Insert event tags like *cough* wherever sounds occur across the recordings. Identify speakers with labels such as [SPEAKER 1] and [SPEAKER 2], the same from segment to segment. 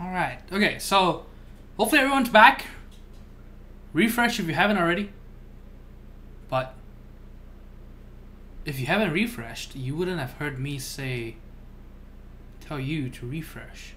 [SPEAKER 1] Alright, okay, so hopefully everyone's back. Refresh if you haven't already. But if you haven't refreshed, you wouldn't have heard me say, tell you to refresh.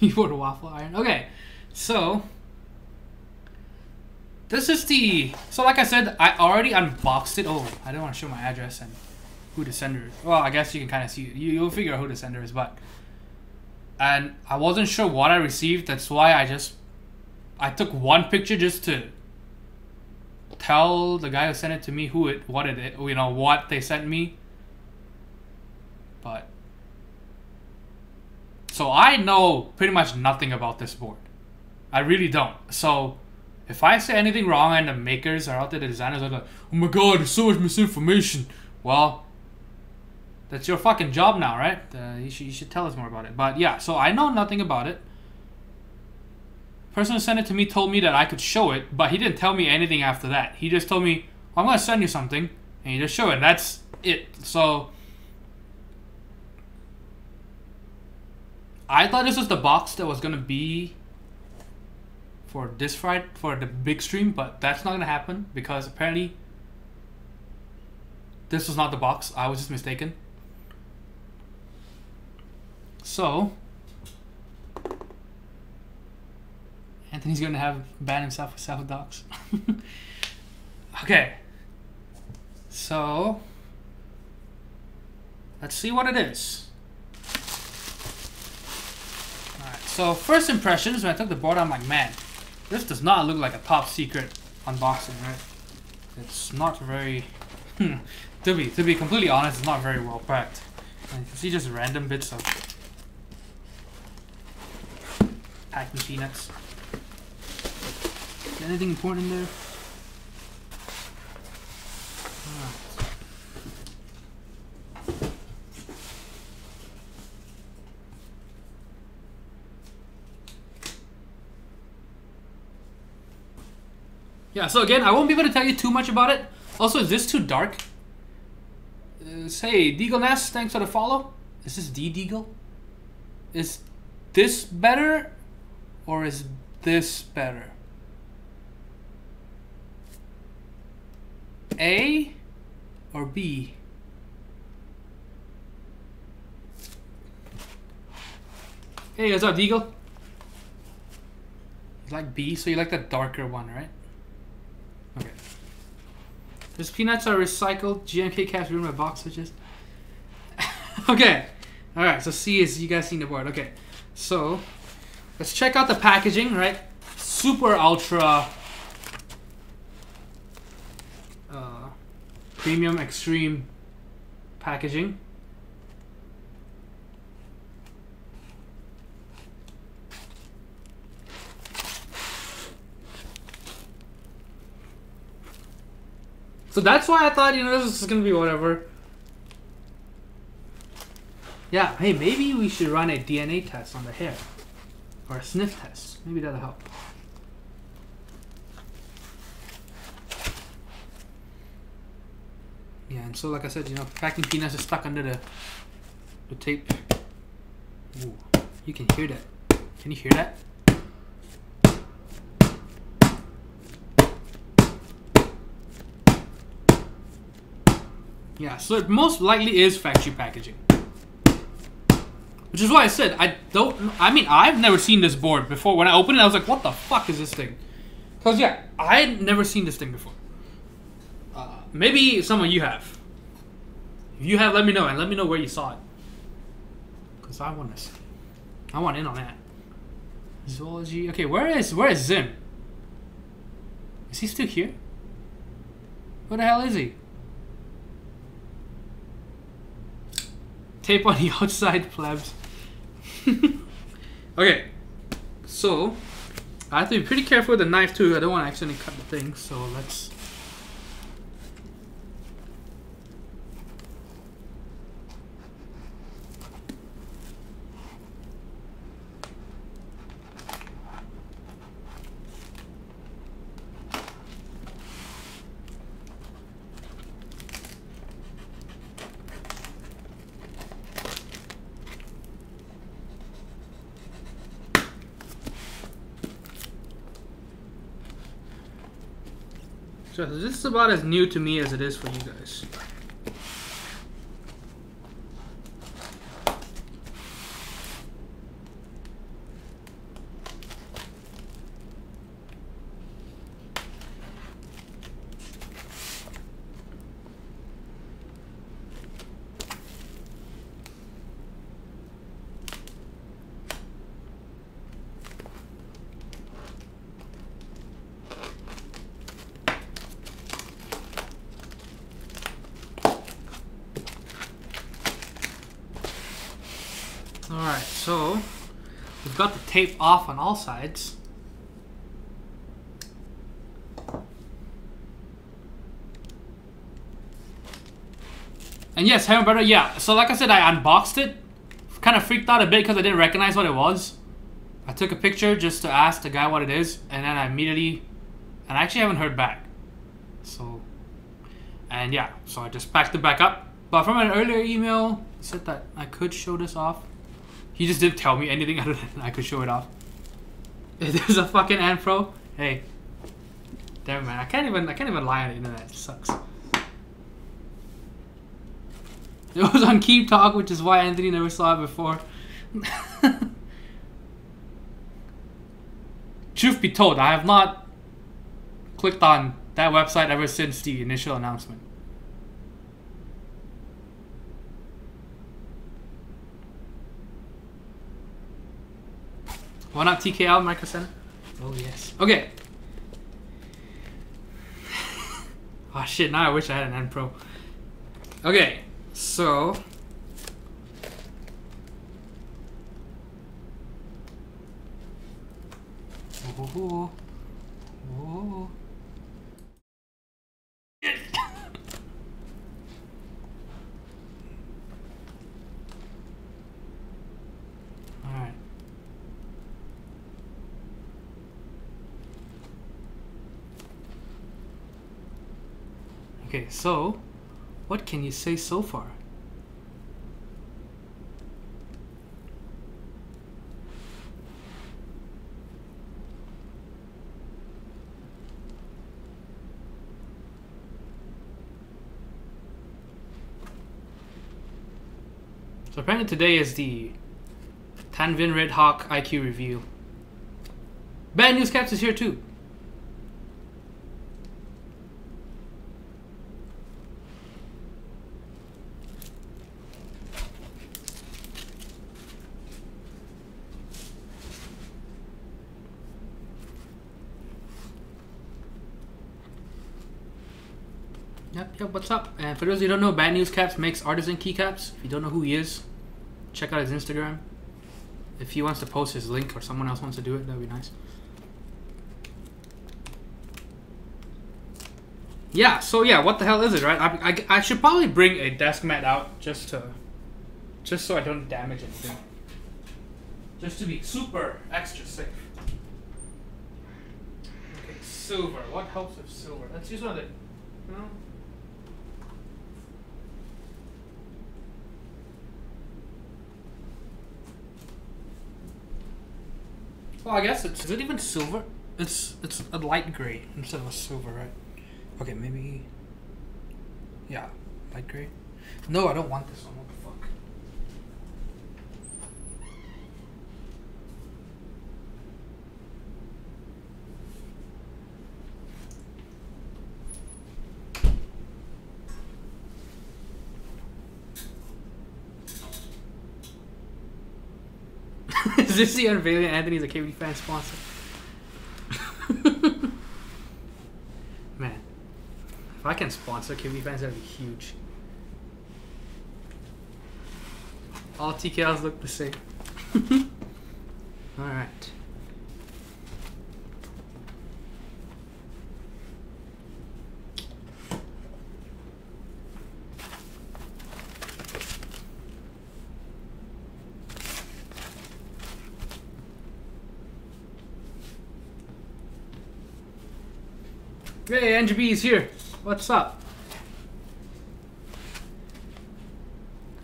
[SPEAKER 1] *laughs* a waffle iron. Okay, so this is the so like I said, I already unboxed it. Oh, I don't want to show my address and who the sender is. Well, I guess you can kind of see. You you'll figure out who the sender is, but and I wasn't sure what I received. That's why I just I took one picture just to tell the guy who sent it to me who it what it you know what they sent me. But so I know pretty much nothing about this board. I really don't. So if I say anything wrong and the makers are out there, the designers are like, oh my god, there's so much misinformation. Well, that's your fucking job now, right? Uh, you, should, you should tell us more about it. But yeah, so I know nothing about it. person who sent it to me told me that I could show it, but he didn't tell me anything after that. He just told me, I'm going to send you something, and you just show it. That's it. So I thought this was the box that was gonna be for this Friday for the big stream, but that's not gonna happen because apparently this was not the box. I was just mistaken. So Anthony's gonna have ban himself with self docs. *laughs* okay. So let's see what it is. So first impressions, when I took the board, I'm like, man, this does not look like a top secret unboxing, right? It's not very, hmm, to be to be completely honest, it's not very well packed. And you can see just random bits of packing peanuts. Anything important in there? Yeah, so again, I won't be able to tell you too much about it. Also, is this too dark? Uh, hey, Deagle Nest, thanks for the follow. Is this D Deagle? Is this better? Or is this better? A or B? Hey, what's up, Deagle? You like B, so you like the darker one, right? These peanuts are recycled. GMK caps ruin my box switches. *laughs* okay. Alright, so C is you guys seen the board. Okay. So let's check out the packaging, right? Super ultra uh, premium extreme packaging. So that's why I thought, you know, this is gonna be whatever. Yeah, hey, maybe we should run a DNA test on the hair. Or a sniff test. Maybe that'll help. Yeah, and so like I said, you know, packing peanuts is stuck under the the tape. Ooh, you can hear that. Can you hear that? Yeah, so it most likely is factory packaging. Which is why I said, I don't, I mean, I've never seen this board before. When I opened it, I was like, what the fuck is this thing? Because, yeah, I had never seen this thing before. Uh, maybe some of you have. If you have, let me know, and let me know where you saw it. Because I want to I want in on that. Zoology. Okay, where is, where is Zim? Is he still here? Where the hell is he? Tape on the *laughs* outside, plebs. *laughs* okay, so I have to be pretty careful with the knife too. I don't want to accidentally cut the thing. So let's. So this is about as new to me as it is for you guys. Alright, so we've got the tape off on all sides. And yes, Heaven Brother, yeah. So like I said, I unboxed it. Kind of freaked out a bit because I didn't recognize what it was. I took a picture just to ask the guy what it is, and then I immediately, and I actually haven't heard back. So, and yeah, so I just packed it back up. But from an earlier email, said that I could show this off. He just didn't tell me anything *laughs* other than I could show it off. There's a fucking Ant Pro, hey. Damn man, I can't even I can't even lie on the internet. It sucks. It was on KeebTalk, which is why Anthony never saw it before. *laughs* Truth be told, I have not clicked on that website ever since the initial announcement. Why not TKL Micro Center? Oh yes. Okay. oh shit, now I wish I had an N Pro. Okay, so oh. Alright. Okay, so what can you say so far? So apparently today is the Tanvin Red Hawk IQ review. Bad News Caps is here too. Yep, yep, what's up? And for those who don't know, Bad News Caps makes artisan keycaps. If you don't know who he is, check out his Instagram. If he wants to post his link or someone else wants to do it, that'd be nice. Yeah, so yeah, what the hell is it, right? I, I, I should probably bring a desk mat out just to, just so I don't damage anything. Just to be super extra safe. Okay, silver. What helps with silver? Let's use one of the, you know, Well, I guess it's is it even silver? It's it's a light gray instead of a silver, right? Okay, maybe. Yeah, light gray. No, I don't want this one. What the fuck? Is this the unveiling? Anthony's a KBD fan sponsor. *laughs* Man, if I can sponsor KBD fans, that'd be huge. All TKLs look the same. *laughs* All right. Is here. What's up?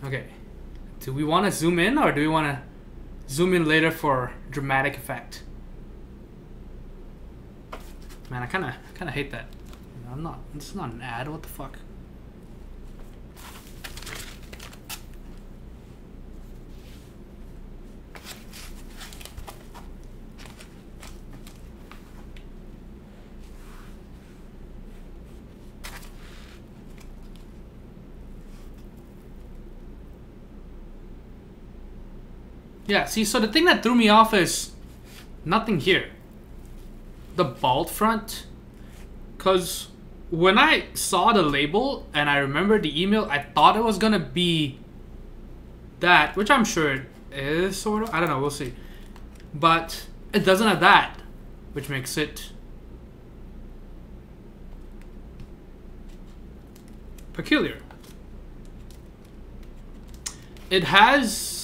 [SPEAKER 1] Okay. Do we want to zoom in or do we want to zoom in later for dramatic effect? Man, I kind of kind of hate that. I'm not. It's not an ad. What the fuck? Yeah, see, so the thing that threw me off is nothing here. The bald front. Because when I saw the label and I remember the email, I thought it was going to be that, which I'm sure it is, sort of. I don't know, we'll see. But it doesn't have that, which makes it peculiar. It has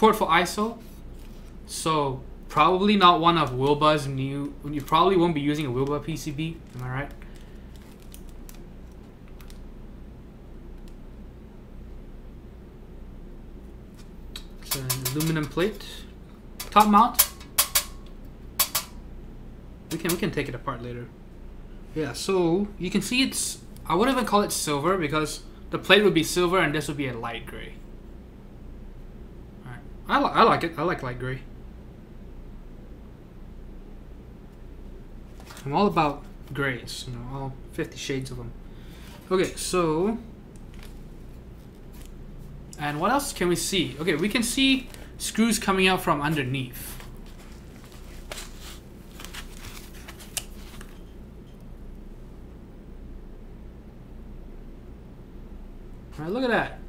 [SPEAKER 1] support for ISO. So probably not one of Wilba's new. You probably won't be using a Wilba PCB. Am I right? It's an aluminum plate, top mount. We can we can take it apart later. Yeah, so you can see it's. I wouldn't even call it silver because the plate would be silver and this would be a light gray. I, li I like it. I like light gray. I'm all about grays, you know, all 50 shades of them. Okay, so... And what else can we see? Okay, we can see screws coming out from underneath. Alright, look at that.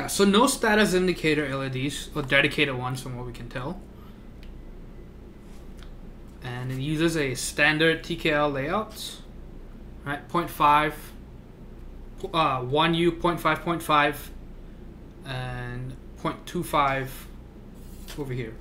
[SPEAKER 1] Yeah, so no status indicator LEDs, or dedicated ones from what we can tell. And it uses a standard TKL layout. Right, 0.5, uh, 1U, 0.5, 0.5, and 0.25 over here.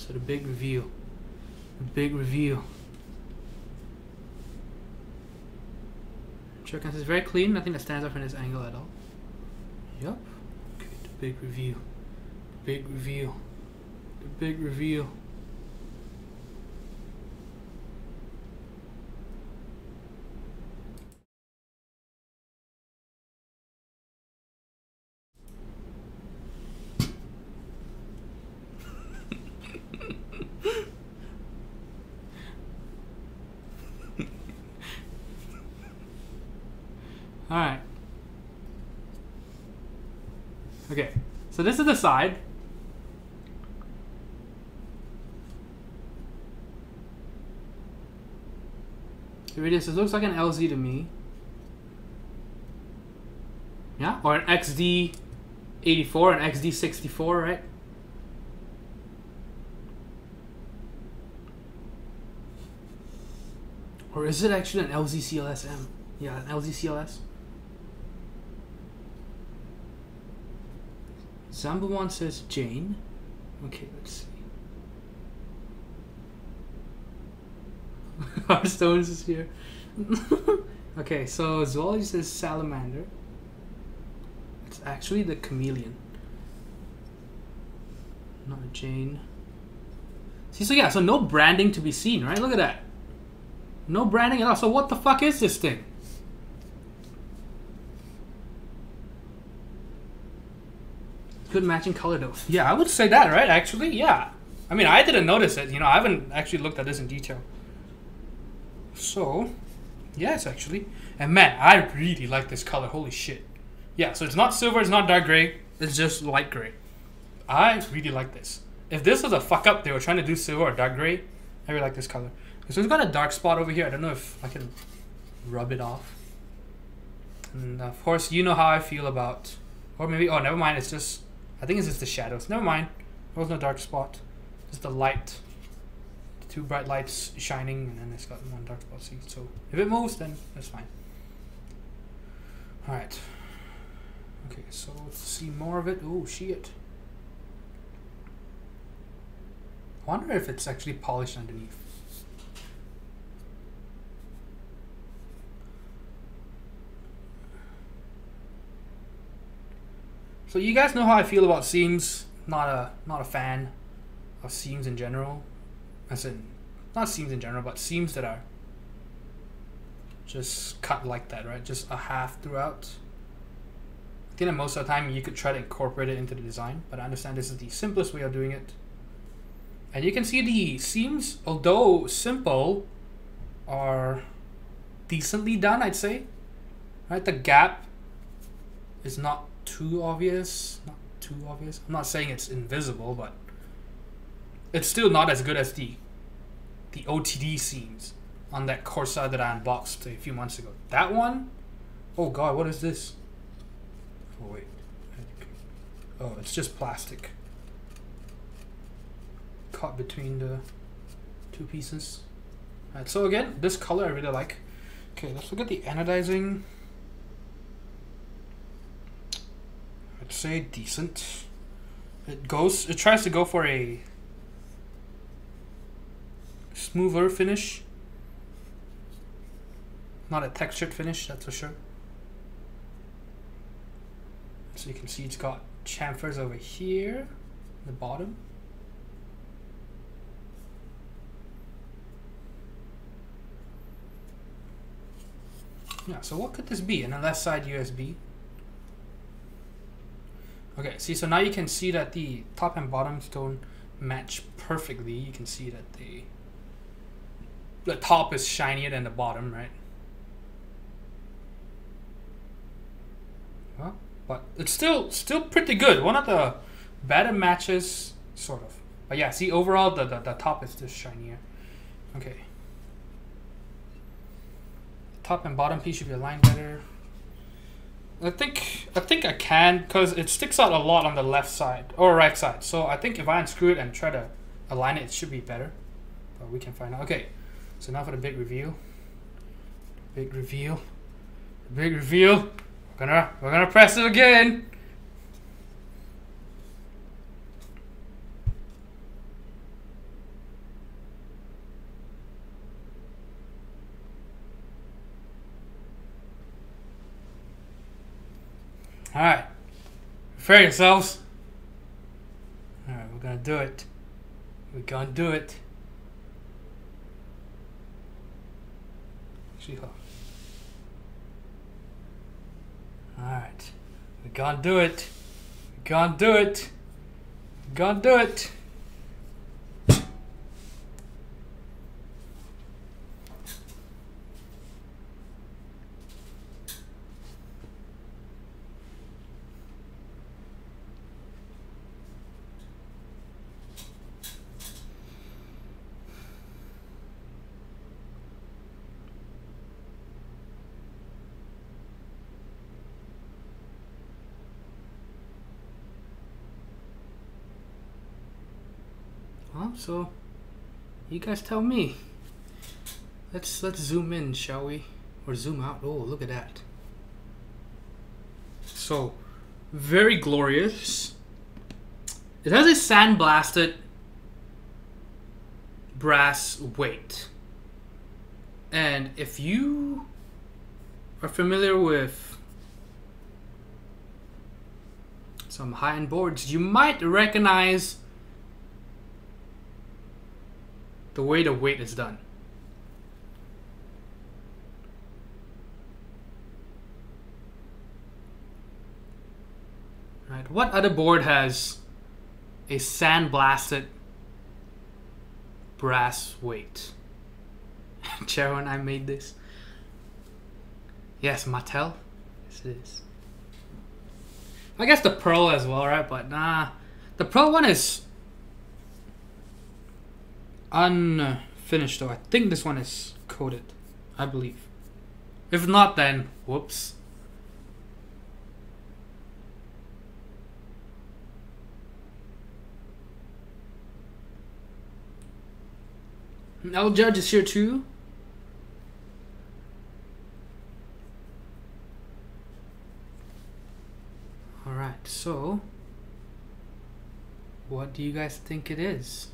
[SPEAKER 1] So the big reveal. The big reveal. Shotgun is very clean, nothing that stands out from this angle at all. Yup. The big reveal. The big reveal. The big reveal. Alright. Okay, so this is the side. Here it is. It looks like an LZ to me. Yeah, or an XD84, an XD64, right? Or is it actually an LZCLSM? Yeah, an LZCLS. Zambumon says Jane. Okay, let's see. *laughs* Hearthstones is here. *laughs* okay, so Zoology says salamander. It's actually the chameleon. Not Jane. See, so yeah, so no branding to be seen, right? Look at that. No branding at all. So what the fuck is this thing? Good matching color though. Yeah, I would say that, right? Actually, yeah. I mean, I didn't notice it. You know, I haven't actually looked at this in detail. So, yes, actually. And man, I really like this color. Holy shit. Yeah, so it's not silver, it's not dark gray. It's just light gray. I really like this. If this was a fuck up, they were trying to do silver or dark gray, I really like this color. So it's got a dark spot over here. I don't know if I can rub it off. And of course, you know how I feel about Or maybe, oh, never mind. It's just, I think it's just the shadows. Never mind. There was no dark spot. Just the light. Two bright lights shining, and then it's got one dark spot. See, so if it moves, then that's fine. All right. Okay, so let's see more of it. Oh, shit. I wonder if it's actually polished underneath. So you guys know how I feel about seams. Not a not a fan of seams in general. As in, not seams in general, but seams that are just cut like that, right? Just a half throughout. I think that most of the time you could try to incorporate it into the design, but I understand this is the simplest way of doing it. And you can see the seams, although simple, are decently done, I'd say. Right, the gap is not too obvious. Not too obvious. I'm not saying it's invisible, but it's still not as good as the the OTD seams on that Corsair that I unboxed a few months ago. That one, oh god, what is this? Oh wait, oh it's just plastic caught between the two pieces. Alright, so again, this color I really like. Okay, let's look at the anodizing. I'd say decent. It goes, it tries to go for a smoother finish. Not a textured finish, that's for sure. So you can see it's got chamfers over here, the bottom. Yeah, so what could this be? An left side USB. Okay, see, so now you can see that the top and bottoms don't match perfectly. You can see that the the top is shinier than the bottom, right? Well, but it's still still pretty good. One of the better matches, sort of. But yeah, see, overall the, the, the top is just shinier. Okay top and bottom piece should be aligned better. I think I think I can because it sticks out a lot on the left side or right side. So I think if I unscrew it and try to align it, it should be better. But we can find out. Okay, so now for the big reveal. Big reveal. Big reveal. We're gonna we're gonna press it again. Alright. Prepare yourselves. Alright, we're gonna do it. We're gonna do it. Alright. We're gonna do it. We're gonna do it. We're gonna do it. So you guys tell me. Let's let's zoom in, shall we? Or zoom out. Oh, look at that. So, very glorious. It has a sandblasted brass weight. And if you are familiar with some high-end boards, you might recognize the way the weight is done. Right, what other board has a sandblasted brass weight? *laughs* Chero and I made this. Yes, Mattel. Yes, it is. I guess the Pearl as well, right? But nah, the Pearl one is unfinished, though. I think this one is coded, I believe. If not, then whoops. L Judge is here too. Alright, so what do you guys think it is?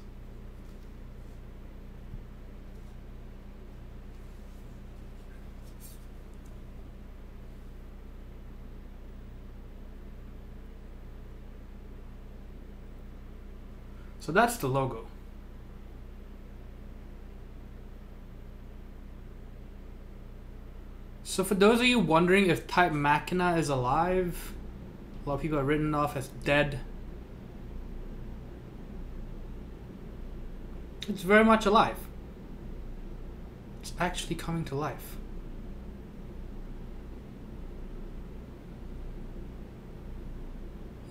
[SPEAKER 1] So that's the logo. So for those of you wondering if Type Machina is alive, a lot of people are written off as dead. It's very much alive. It's actually coming to life.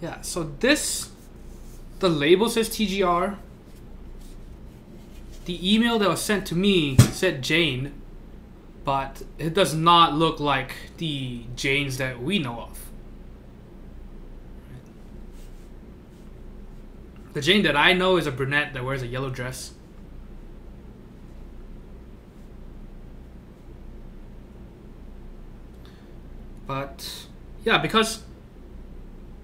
[SPEAKER 1] Yeah, so this the label says TGR. The email that was sent to me said Jane, but it does not look like the Janes that we know of. The Jane that I know is a brunette that wears a yellow dress. But yeah, because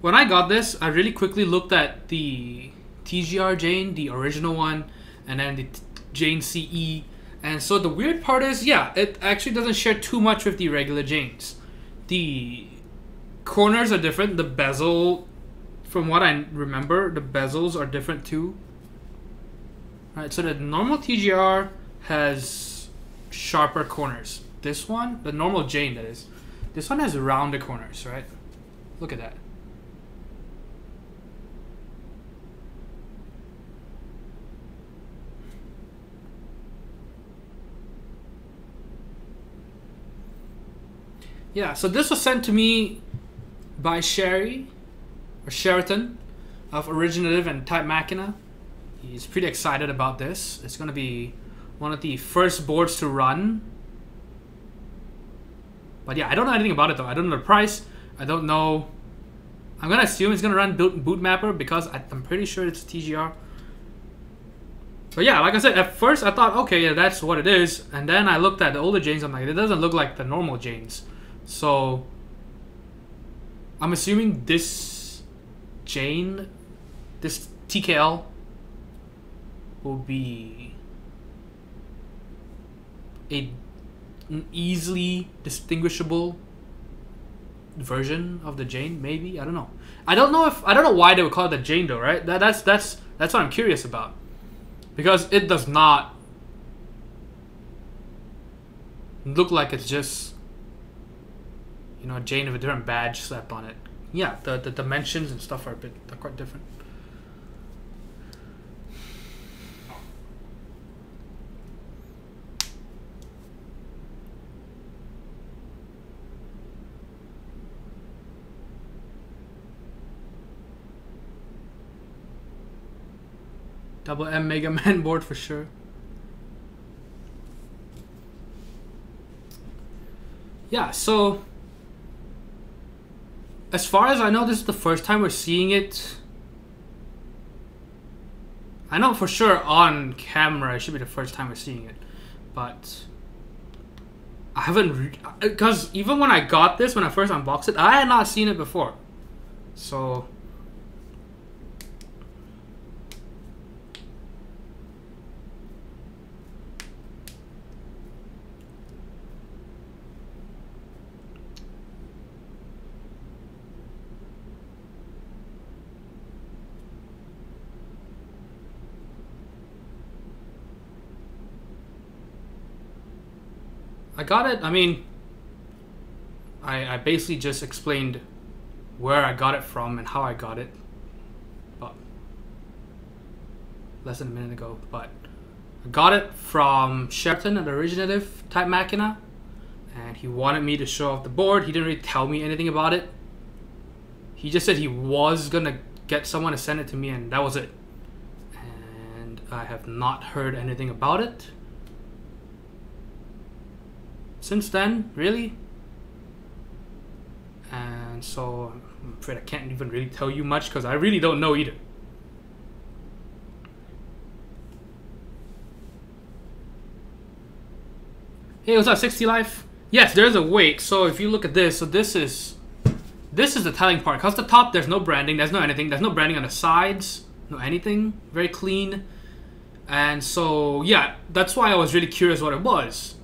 [SPEAKER 1] when I got this, I really quickly looked at the TGR Jane, the original one, and then the Jane CE. And so the weird part is, yeah, it actually doesn't share too much with the regular Janes. The corners are different. The bezel, from what I remember, the bezels are different too. All right, so the normal TGR has sharper corners. This one, the normal Jane that is, this one has rounded corners, right? Look at that. Yeah, so this was sent to me by Sherry or Sheraton of Originative and Type Machina. He's pretty excited about this. It's going to be one of the first boards to run. But yeah, I don't know anything about it though. I don't know the price. I don't know. I'm going to assume it's going to run boot, Bootmapper because I'm pretty sure it's TGR. But yeah, like I said, at first I thought, okay, yeah, that's what it is. And then I looked at the older Janes. I'm like, it doesn't look like the normal Janes. So I'm assuming this Jane, this TKL will be a an easily distinguishable version of the Jane, maybe. I don't know. I don't know if I don't know why they would call it the Jane though, right? That, that's that's that's what I'm curious about. Because it does not look like it's just you know, Jane with a different badge slapped on it. Yeah, the, the dimensions and stuff are a bit are quite different. Double M Mega *laughs* Man board for sure. Yeah, so as far as I know, this is the first time we're seeing it. I know for sure on camera it should be the first time we're seeing it, but I haven't because uh, even when I got this when I first unboxed it, I had not seen it before. So I got it. I mean, I, I basically just explained where I got it from and how I got it. But less than a minute ago. But I got it from Sheraton at Originative Type Machina. And he wanted me to show off the board. He didn't really tell me anything about it. He just said he was gonna get someone to send it to me and that was it. And I have not heard anything about it since then, really. And so I'm afraid I can't even really tell you much because I really don't know either. Hey, what's up, 60 Life? Yes, there's a weight. So if you look at this, so this is this is the telling part. Cause the top, there's no branding, there's no anything, there's no branding on the sides, no anything. Very clean. And so yeah, that's why I was really curious what it was.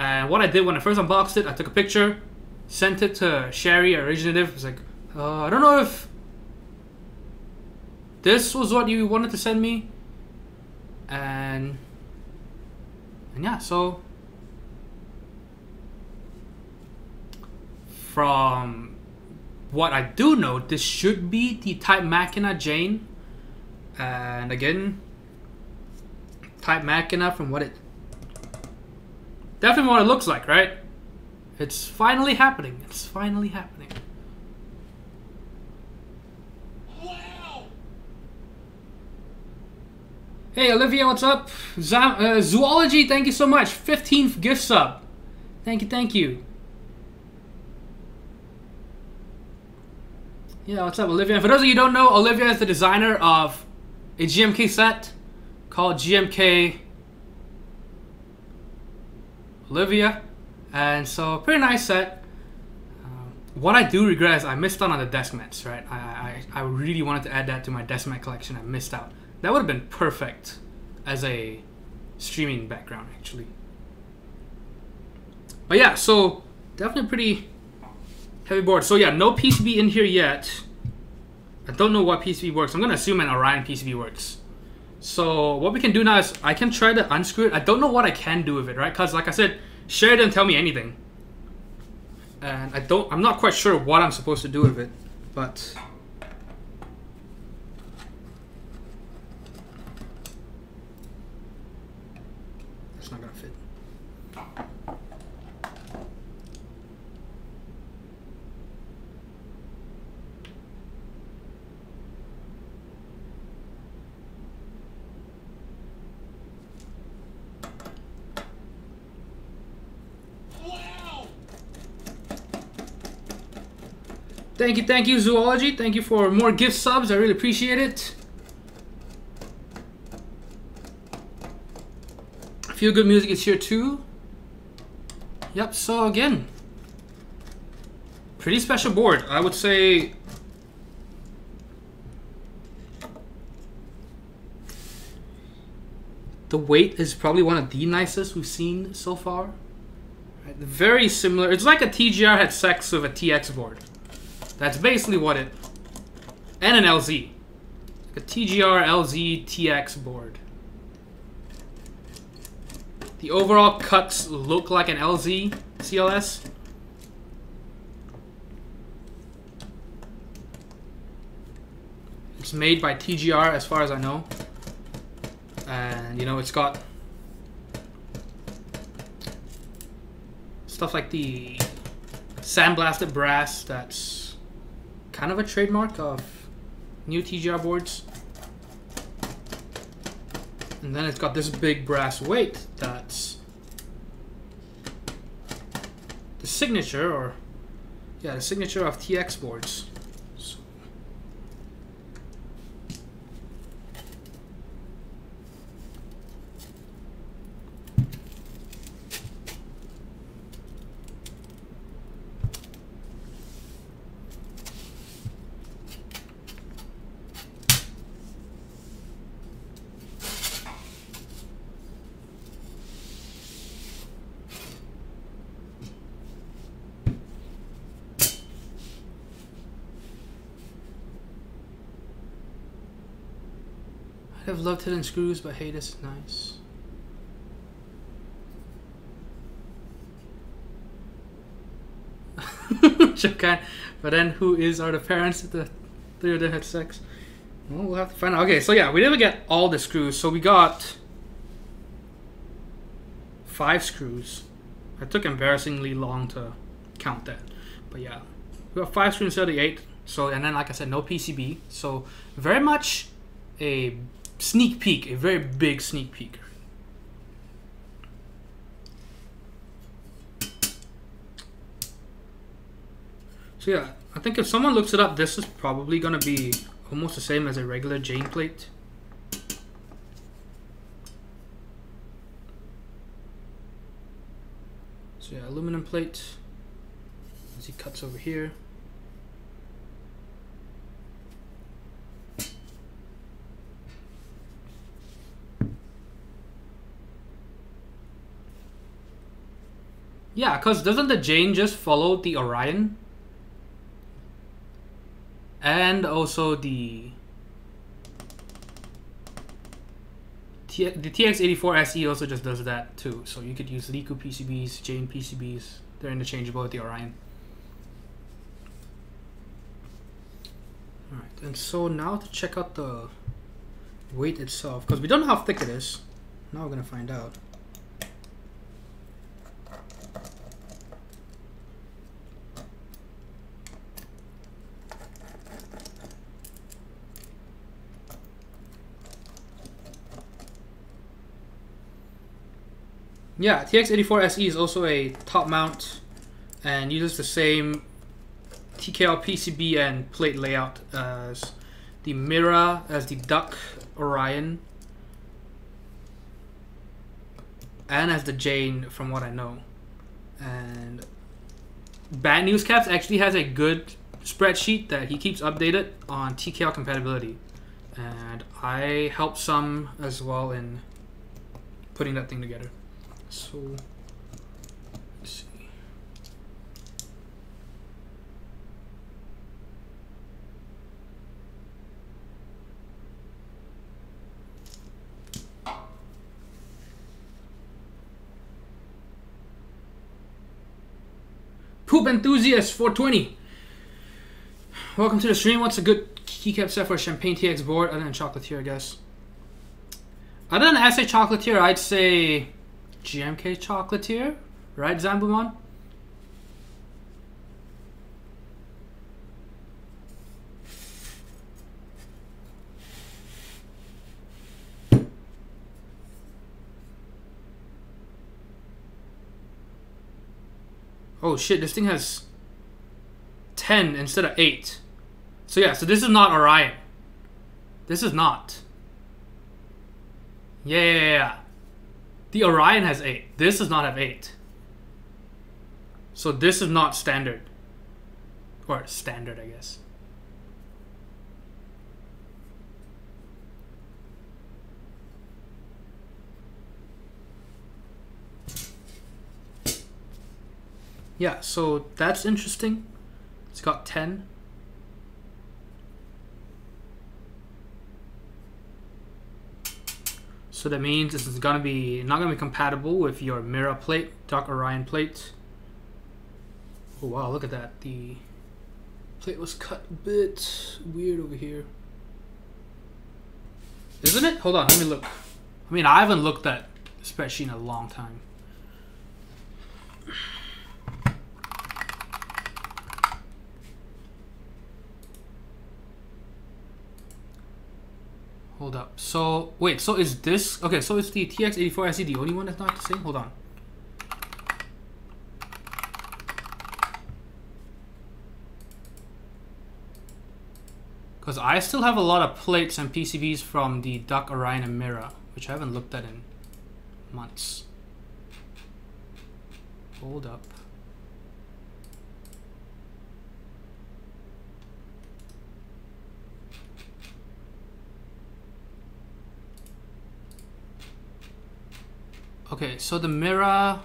[SPEAKER 1] And what I did when I first unboxed it, I took a picture, sent it to Sherry, originative. I was like, uh, I don't know if this was what you wanted to send me. And and yeah, so from what I do know, this should be the Type Machina Jane. And again, Type Machina from what it definitely what it looks like, right? It's finally happening. It's finally happening.
[SPEAKER 2] Wow!
[SPEAKER 1] Hey Olivia, what's up? Zam- uh, Zoology, thank you so much. 15th gift sub. Thank you, thank you. Yeah, what's up, Olivia? And for those of you who don't know, Olivia is the designer of a GMK set called GMK Olivia. And so, pretty nice set. Um, what I do regret is I missed out on the desk mats, right? I, I, I really wanted to add that to my desk mat collection. I missed out. That would have been perfect as a streaming background, actually. But yeah, so definitely pretty heavy board. So yeah, no PCB in here yet. I don't know what PCB works. I'm gonna assume an Orion PCB works. So what we can do now is I can try to unscrew it. I don't know what I can do with it, right? Cause like I said, share didn't tell me anything. And I don't I'm not quite sure what I'm supposed to do with it, but it's not gonna fit.
[SPEAKER 2] Wow!
[SPEAKER 1] Thank you, thank you, Zoology. Thank you for more gift subs. I really appreciate it. Feel Good Music is here too. Yep, so again, pretty special board. I would say the weight is probably one of the nicest we've seen so far. Very similar. It's like a TGR had sex with a TX board. That's basically what it. And an LZ. Like a TGR LZ TX board. The overall cuts look like an LZ CLS. It's made by TGR as far as I know. And you know, it's got stuff like the sandblasted brass that's kind of a trademark of new TGR boards. And then it's got this big brass weight that's the signature or yeah, the signature of TX boards. So- I'd have loved hidden screws, but hey, this is nice. *laughs* Shokan. But then who is are the parents of the three of them had sex? Well, we'll have to find out. Okay, so yeah, we didn't get all the screws. So we got five screws. I took embarrassingly long to count that. But yeah. We got five screws instead of eight. So and then like I said, no PCB. So very much a sneak peek, a very big sneak peek. So yeah, I think if someone looks it up, this is probably gonna be almost the same as a regular Jane plate. So yeah, aluminum plate. As he cuts over here. Yeah, because doesn't the Jane just follow the Orion? And also the T- the TX84 SE also just does that too. So you could use Leeku PCBs, Jane PCBs. They're interchangeable with the Orion. Alright, and so now to check out the weight itself, because we don't know how thick it is. Now we're gonna find out. Yeah, TX84 SE is also a top mount and uses the same TKL PCB and plate layout as the Mira, as the Duck Orion, and as the Jane, from what I know. And Bad News Caps actually has a good spreadsheet that he keeps updated on TKL compatibility. And I helped some as well in putting that thing together. So, let's see. Poop Enthusiast 420. Welcome to the stream. What's a good keycap set for a Champagne TX board other than Chocolatier, I guess? Other than SA Chocolatier, I'd say GMK Chocolatier, right, Zambumon? Oh shit, this thing has 10 instead of 8. So yeah, so this is not Orion. This is not. Yeah, yeah, yeah. The Orion has 8. This does not have 8. So this is not standard. Or standard, I guess. Yeah, so that's interesting. It's got 10. So that means this is gonna be not gonna be compatible with your Mira plate, Duck Orion plate. Oh wow, look at that. The plate was cut a bit weird over here. Isn't it? Hold on, let me look. I mean, I haven't looked at spreadsheet in a long time. Hold up. So wait. So is this okay? So is the TX84 SE the only one that's not the same? Hold on. Because I still have a lot of plates and PCBs from the Duck Orion and Mira, which I haven't looked at in months. Hold up. Okay, so the Mira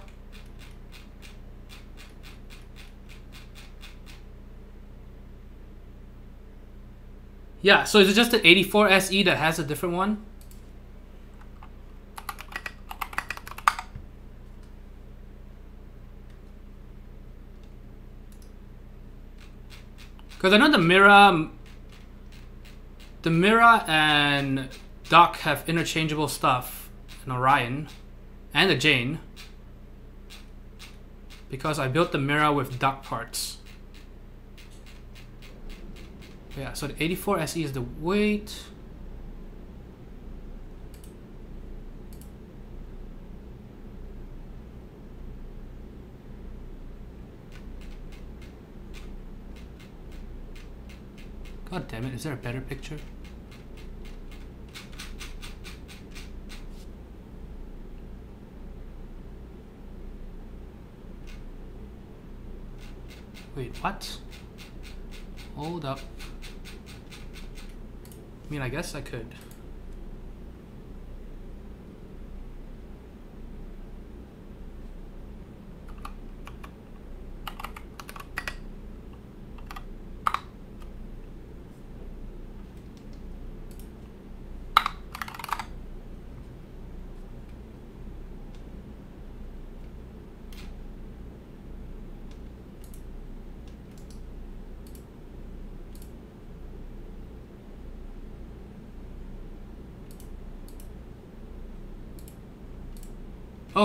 [SPEAKER 1] Yeah, so is it just the 84 SE that has a different one? Because I know the Mira, the Mira and Duck have interchangeable stuff in Orion and the Jane because I built the Mira with duck parts. Yeah, so the 84 SE is the weight. God damn it, is there a better picture? Wait, what? Hold up. I mean, I guess I could.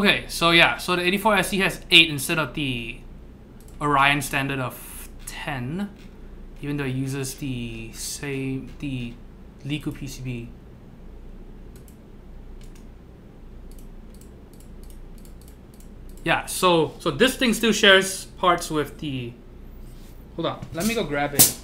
[SPEAKER 1] Okay, so yeah, so the 84 SE has 8 instead of the Orion standard of 10, even though it uses the same, the Leeku PCB. Yeah, so so this thing still shares parts with the. Hold on, let me go grab it.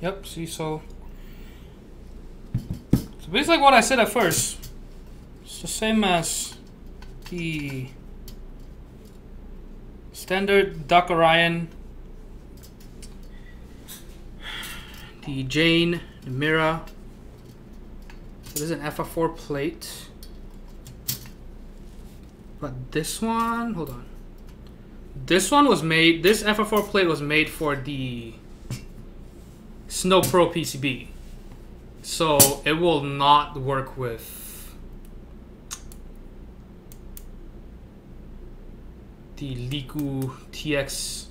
[SPEAKER 1] Yep, see, so. So basically, what I said at first. It's the same as the standard Duck Orion, the Jane, the Mira. So this is an FF4 plate. But this one, hold on. This one was made, this FF4 plate was made for the Snow Pro PCB. So it will not work with the Leeku TX,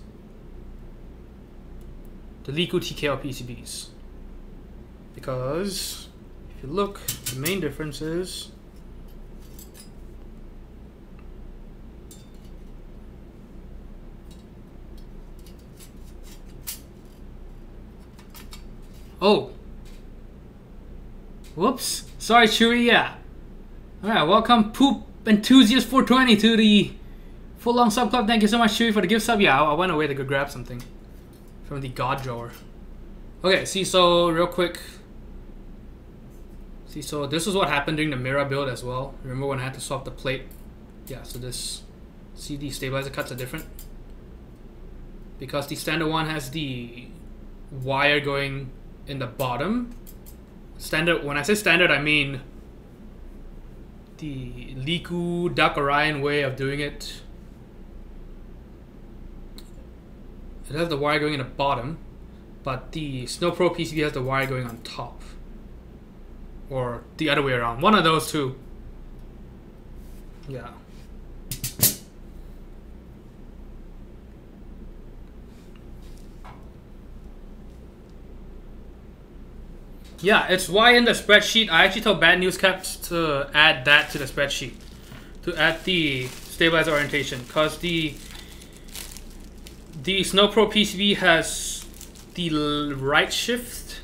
[SPEAKER 1] the Leeku TKL PCBs. Because if you look, the main difference is Oh. Whoops. Sorry, Chewy. Yeah. Alright, welcome, Poop Enthusiast 420 to the Full Long Sub Club. Thank you so much, Chewy, for the gift sub. Yeah, I, went away to go grab something from the God Drawer. Okay, see, so real quick. See, so this is what happened during the Mira build as well. Remember when I had to swap the plate? Yeah, so this, see the stabilizer cuts are different. Because the standard one has the wire going in the bottom. Standard, when I say standard, I mean the Leeku Duck Orion way of doing it. It has the wire going in the bottom, but the Snow Pro PCB has the wire going on top. Or the other way around. One of those two. Yeah. Yeah, it's why in the spreadsheet I actually told Bad News Caps to add that to the spreadsheet. To add the stabilizer orientation. Cause the the Snow Pro PCB has the right shift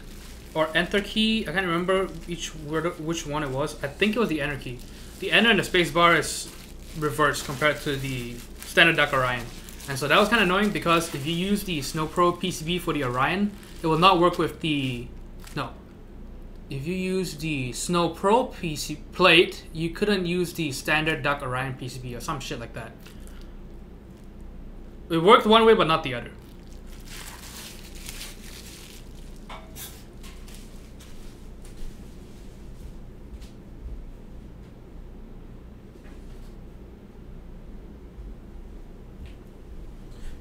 [SPEAKER 1] or enter key. I can't remember each word which one it was. I think it was the enter key. The enter and the space bar is reversed compared to the standard Duck Orion. And so that was kind of annoying because if you use the Snow Pro PCB for the Orion, it will not work with the no. If you use the Snow Pro PC plate, you couldn't use the standard Duck Orion PCB or some shit like that. It worked one way but not the other.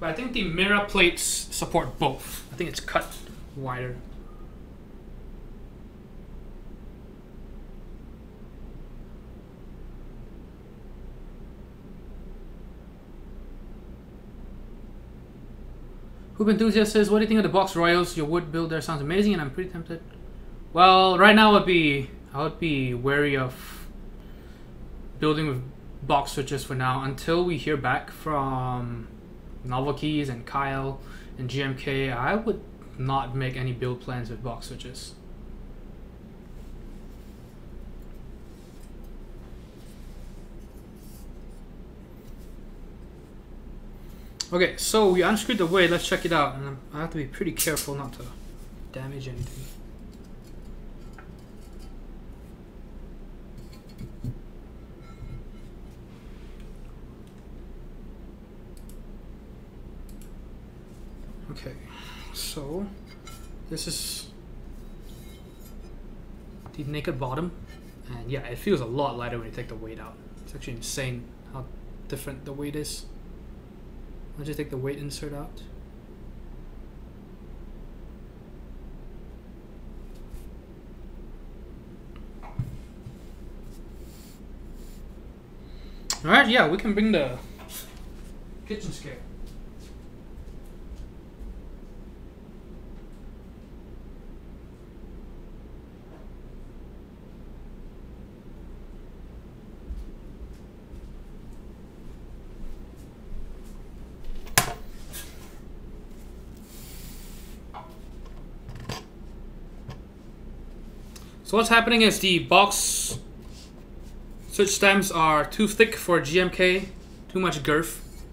[SPEAKER 1] But I think the Mira plates support both. I think it's cut wider. Poop Enthusiast says, What do you think of the box royals? Your wood build there sounds amazing and I'm pretty tempted. Well, right now I would be I would be wary of building with box switches for now until we hear back from Novel Keys and Kyle and GMK. I would not make any build plans with box switches. Okay, so we unscrewed the weight. Let's check it out. And I have to be pretty careful not to damage anything. Okay, so this is the naked bottom, and yeah, it feels a lot lighter when you take the weight out. It's actually insane how different the weight is. I'll just take the weight insert out. Alright, yeah, we can bring the kitchen scale. What's happening is the box switch stems are too thick for GMK, too much girth,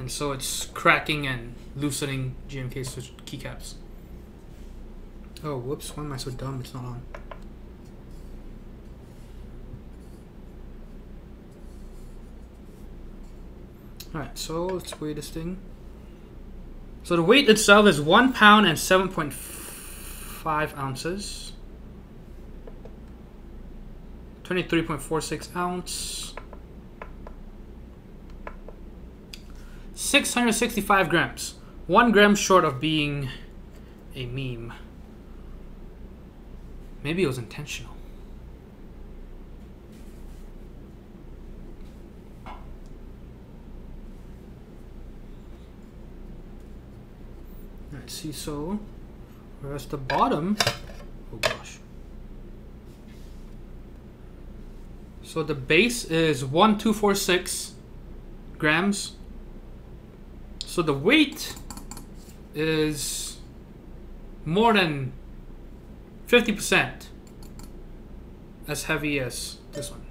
[SPEAKER 1] and so it's cracking and loosening GMK switch keycaps. Oh, whoops, why am I so dumb? It's not on. Alright, so let's weigh this thing. So the weight itself is 1 pound and 7.5 ounces. 23.46 ounce. 665 grams. One gram short of being a meme. Maybe it was intentional. Let's see, so whereas the bottom, oh gosh. So the base is 1246 grams. So the weight is more than 50% as heavy as this one.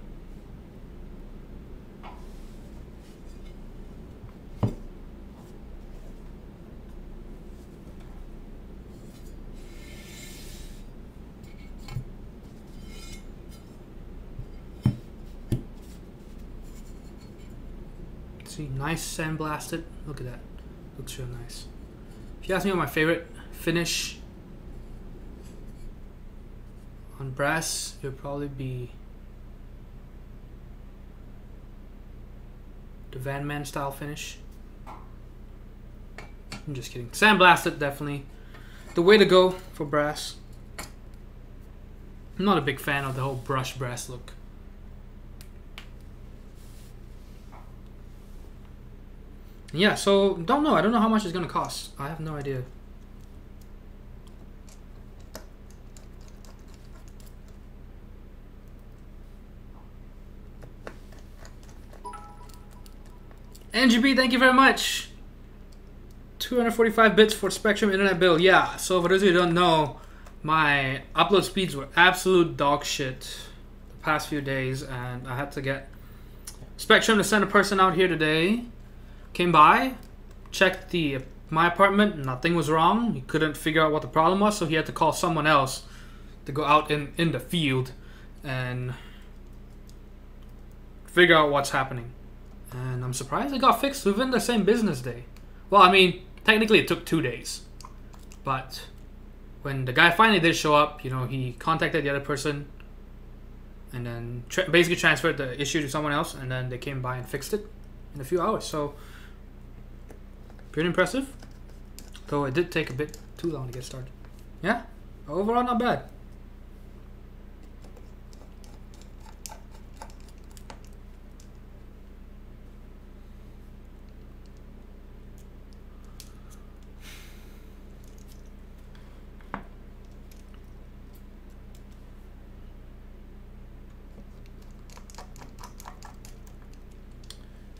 [SPEAKER 1] See, nice sandblasted. Look at that. Looks real nice. If you ask me what my favorite finish on brass, it would probably be the Van Man style finish. I'm just kidding. Sandblasted, definitely. The way to go for brass. I'm not a big fan of the whole brush brass look. Yeah, so don't know. I don't know how much it's gonna cost. I have no idea. NGB, thank you very much. 245 bits for Spectrum Internet bill. Yeah, so for those of you who don't know, my upload speeds were absolute dog shit the past few days, and I had to get Spectrum to send a person out here today came by, checked the my apartment, nothing was wrong. He couldn't figure out what the problem was, so he had to call someone else to go out in, in the field and figure out what's happening. And I'm surprised it got fixed within the same business day. Well, I mean, technically it took two days. But when the guy finally did show up, you know, he contacted the other person and then tra- basically transferred the issue to someone else, and then they came by and fixed it in a few hours. So Pretty impressive. Though it did take a bit too long to get started. Yeah, overall not bad.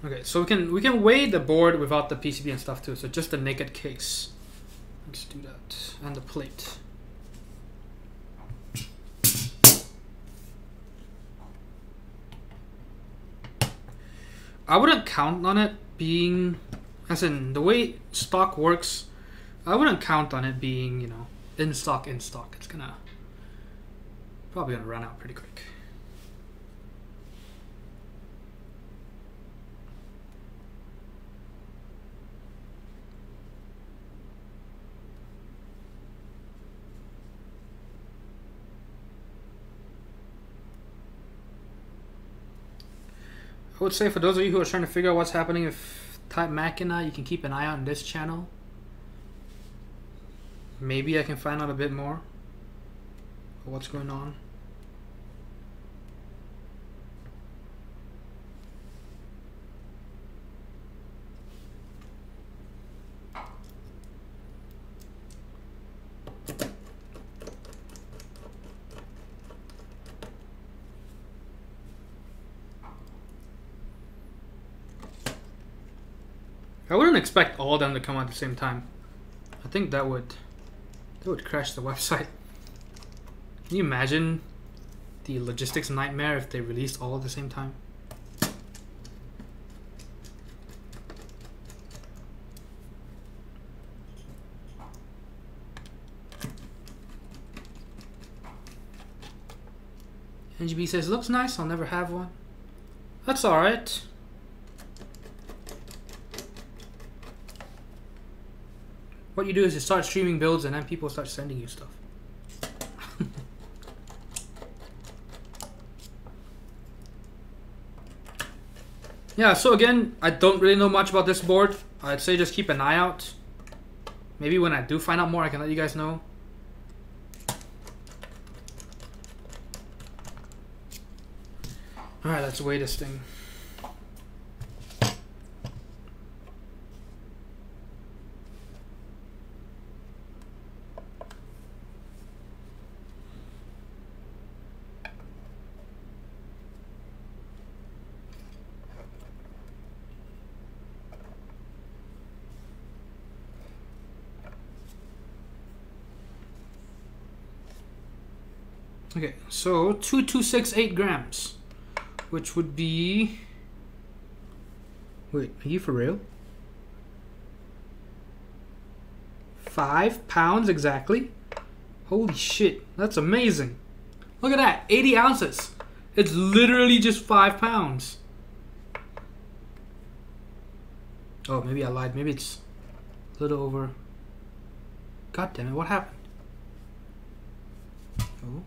[SPEAKER 1] Okay, so we can we can weigh the board without the PCB and stuff too. So just the naked case. Let's do that and the plate. I wouldn't count on it being, as in the way stock works. I wouldn't count on it being you know in stock in stock. It's gonna probably gonna run out pretty quick. Would say for those of you who are trying to figure out what's happening with Type Machina, you can keep an eye on this channel. Maybe I can find out a bit more what's going on. I wouldn't expect all of them to come out at the same time. I think that would that would crash the *laughs* website. Can you imagine the logistics nightmare if they released all at the same time? NGB says, looks nice, I'll never have one. That's alright. What you do is you start streaming builds and then people start sending you stuff. *laughs* yeah, so again, I don't really know much about this board. I'd say just keep an eye out. Maybe when I do find out more, I can let you guys know. Alright, let's weigh this thing. Okay, so 2268 grams, which would be. Wait, are you for real? Five pounds exactly? Holy shit, that's amazing. Look at that, 80 ounces. It's literally just five pounds. Oh, maybe I lied. Maybe it's a little over. God damn it, what happened? Oh.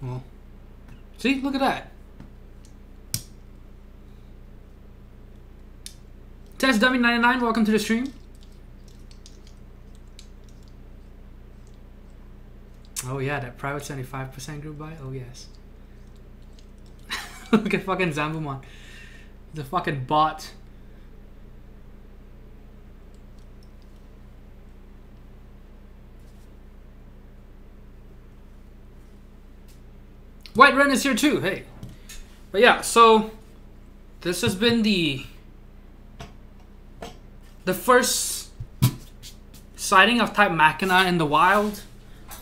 [SPEAKER 1] Well, see, look at that. Test Dummy 99, welcome to the stream. Oh yeah, that private 75% group buy? Oh yes. *laughs* look at fucking Zambumon. The fucking bot. White Ren is here too. Hey. But yeah, so this has been the the first sighting of Type Machina in the wild,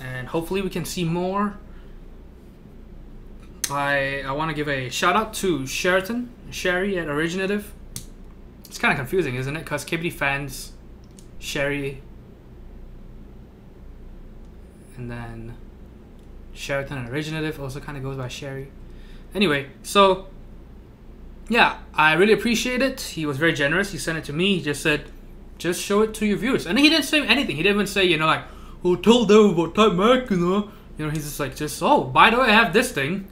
[SPEAKER 1] and hopefully we can see more. I I want to give a shout out to Sheraton, Sherry at Originative. It's kind of confusing, isn't it? Because KBD fans, Sherry, and then Sheraton and Originative also kind of goes by Sherry. Anyway, so yeah, I really appreciate it. He was very generous. He sent it to me. He just said, just show it to your viewers. And he didn't say anything. He didn't even say, you know, like, oh, tell them about Type Mac, you know. You know, he's just like, just, oh, by the way, I have this thing.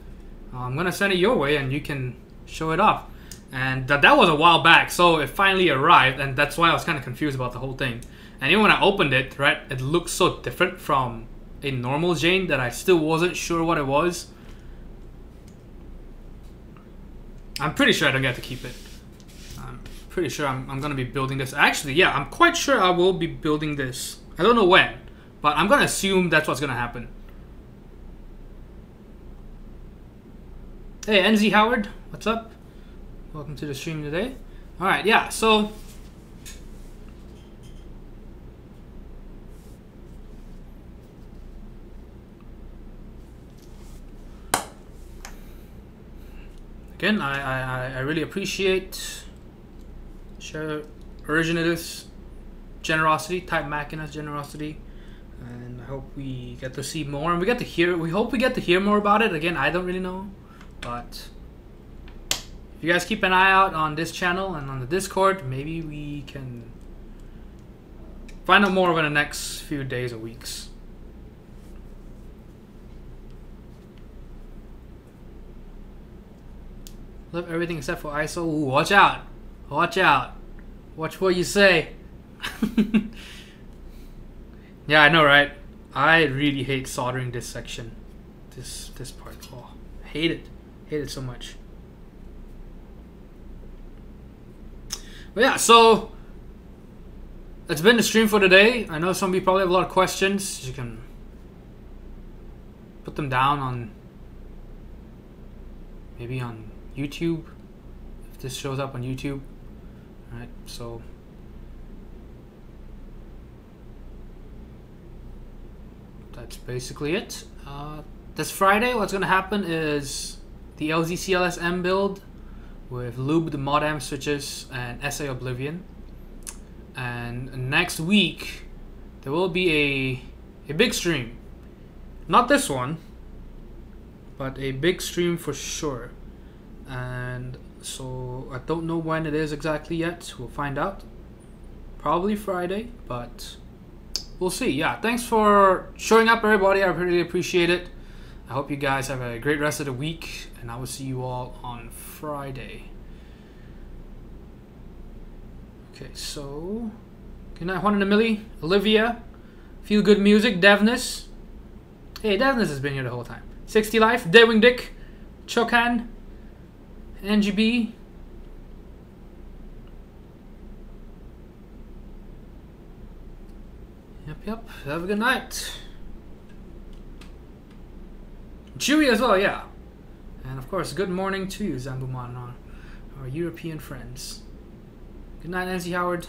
[SPEAKER 1] Uh, I'm going to send it your way and you can show it off. And that, that was a while back. So it finally arrived. And that's why I was kind of confused about the whole thing. And even when I opened it, right, it looked so different from a normal Jane that I still wasn't sure what it was. I'm pretty sure I don't get to keep it. I'm pretty sure I'm, I'm gonna be building this. Actually, yeah, I'm quite sure I will be building this. I don't know when, but I'm gonna assume that's what's gonna happen. Hey, NZ Howard, what's up? Welcome to the stream today. All right, yeah, so again, I, I, I really appreciate Share Originative's generosity, Type Machina's generosity, and I hope we get to see more and we get to hear. We hope we get to hear more about it. Again, I don't really know, but if you guys keep an eye out on this channel and on the Discord, maybe we can find out more over the next few days or weeks. Everything except for ISO. Ooh, watch out. Watch out. Watch what you say. *laughs* yeah, I know, right? I really hate soldering this section. This this part. Oh, hate it. Hate it so much. But yeah, so that's been the stream for today. I know some of you probably have a lot of questions. You can put them down on maybe on YouTube if this shows up on YouTube. Alright, so that's basically it. Uh, this Friday, what's going to happen is the LZCLSM build with lubed modem switches and SA Oblivion. And next week, there will be a, a big stream. Not this one, but a big stream for sure and so I don't know when it is exactly yet. We'll find out. Probably Friday, but we'll see. Yeah, thanks for showing up, everybody. I really appreciate it. I hope you guys have a great rest of the week, and I will see you all on Friday. Okay, so good night, Juan and Emily, Olivia, feel good music, Devness. Hey, Devness has been here the whole time. 60 Life, Daywing Dick, Chokan, NGB. Yep, yep. Have a good night. Chewy as well, yeah. And of course, good morning to you, Zambumon, our, our European friends. Good night, NZ Howard.